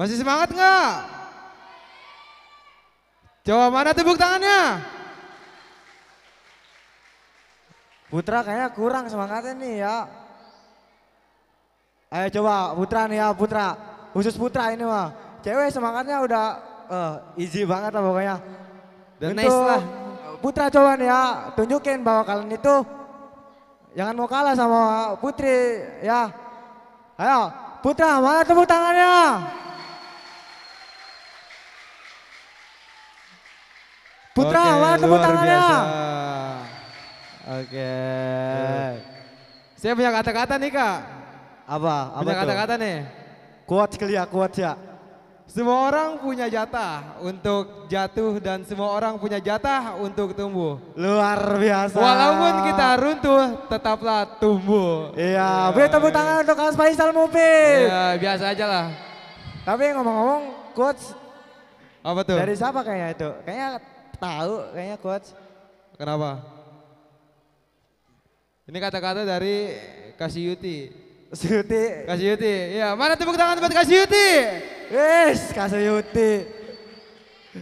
Masih semangat nggak? Coba mana tepuk tangannya? Putra kayaknya kurang semangatnya nih ya. Ayo coba Putra nih ya Putra. Khusus Putra ini mah. Cewek semangatnya udah eh, easy banget lah pokoknya. Dan nice lah. Putra coba nih ya tunjukin bahwa kalian itu jangan mau kalah sama Putri ya. Ayo Putra mana tepuk tangannya? Putra Oke, mana tepuk tangannya? biasa. Oke. Saya punya kata-kata nih kak. Apa? Apa Punya kata-kata nih. Kuat sekali ya, kuat ya. Semua orang punya jatah untuk jatuh dan semua orang punya jatah untuk tumbuh. Luar biasa. Walaupun kita runtuh, tetaplah tumbuh. Iya, beri tepuk tangan untuk Mas Faisal Mufid. Ya biasa aja lah. Tapi ngomong-ngomong, coach Apa tuh? dari siapa kayaknya itu? Kayaknya tahu, kayaknya coach. Kenapa? Ini kata-kata dari Kasiyuti. Suti. Kasiyuti, ya mana tepuk tangan buat Kasiyuti? Wis, Kasuyuti.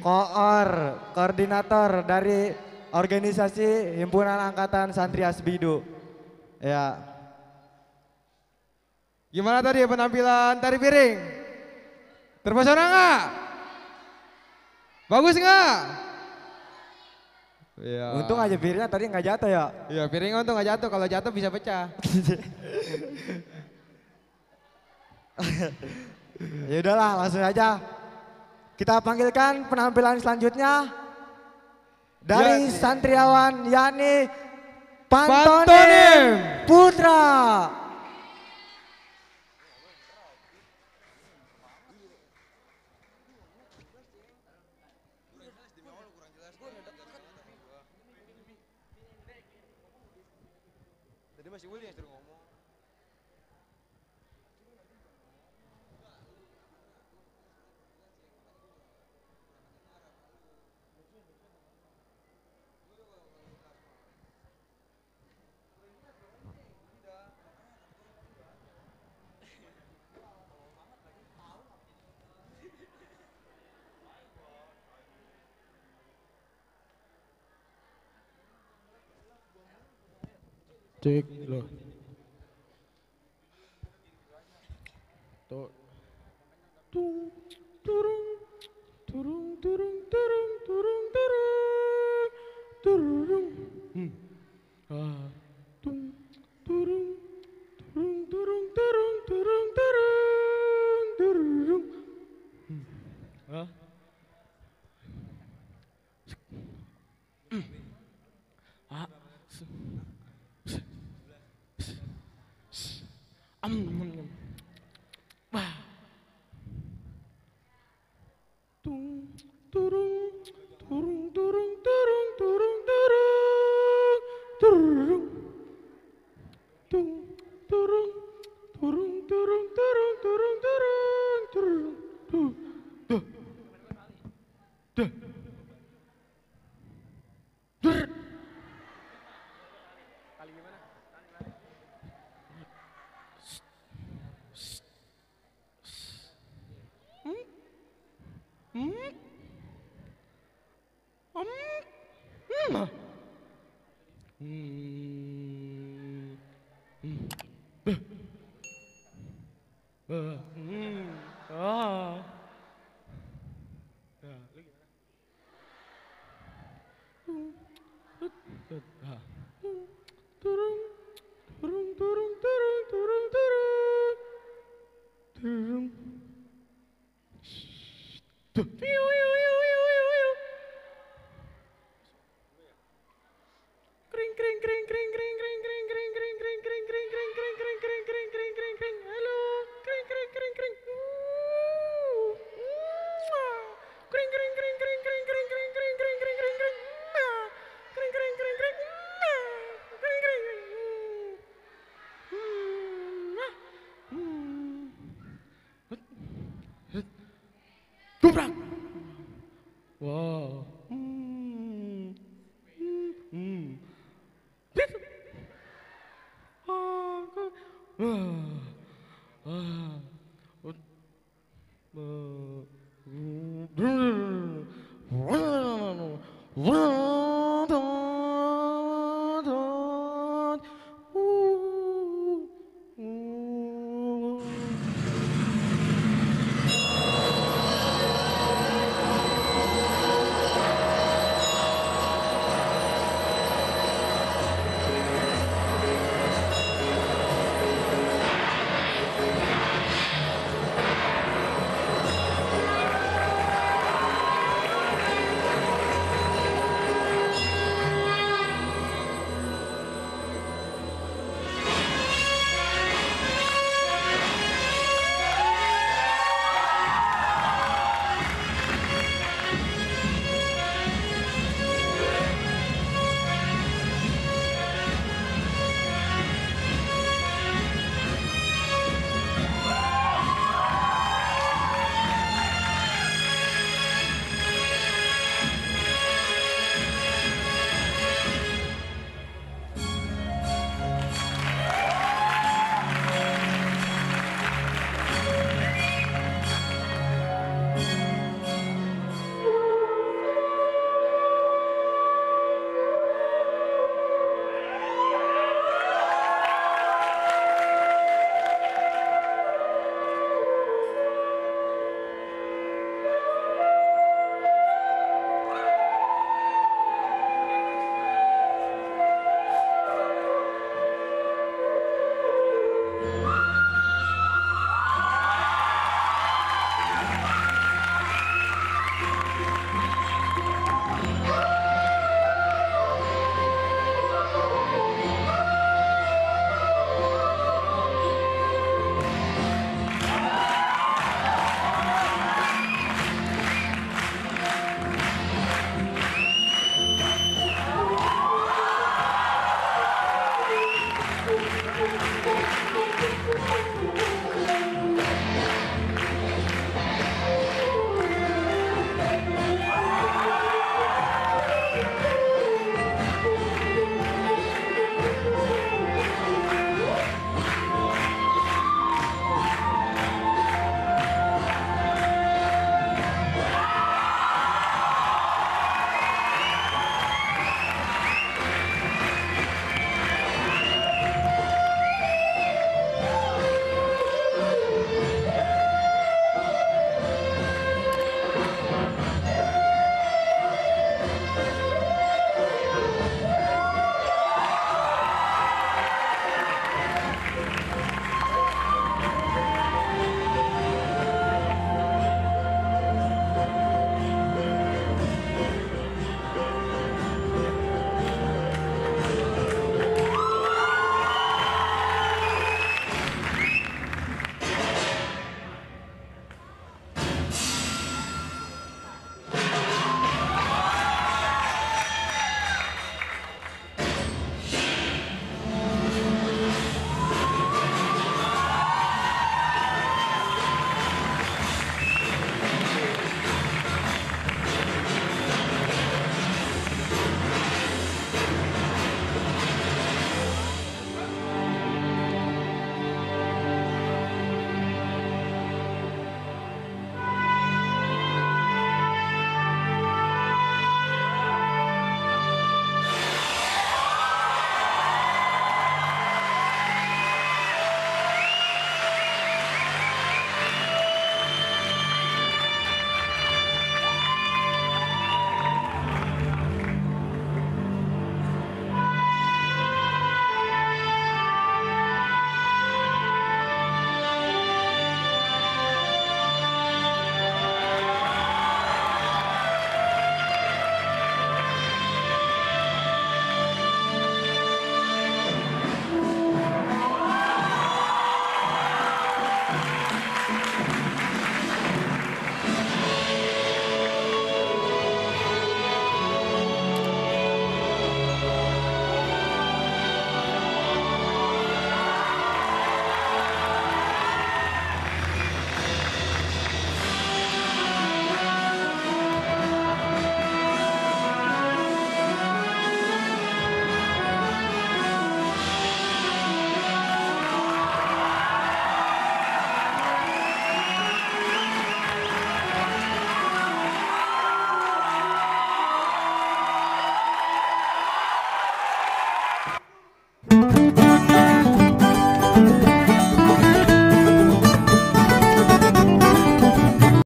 Koor, koordinator dari organisasi Himpunan Angkatan Santri Asbidu. Ya, Gimana tadi penampilan tari piring? Terpesona nggak? Bagus nggak? Ya. untung aja piringnya tadi nggak jatuh ya. Ya piring untung nggak jatuh, kalau jatuh bisa pecah. Ya udahlah, langsung aja. Kita panggilkan penampilan selanjutnya dari Ya. santriawan Yani Pantonim. Pantonim Putra. Tennessee Williams, Cek lo. Tuh. Tung, Kali gimana? Uh, mm. 아, 어, 어, 음,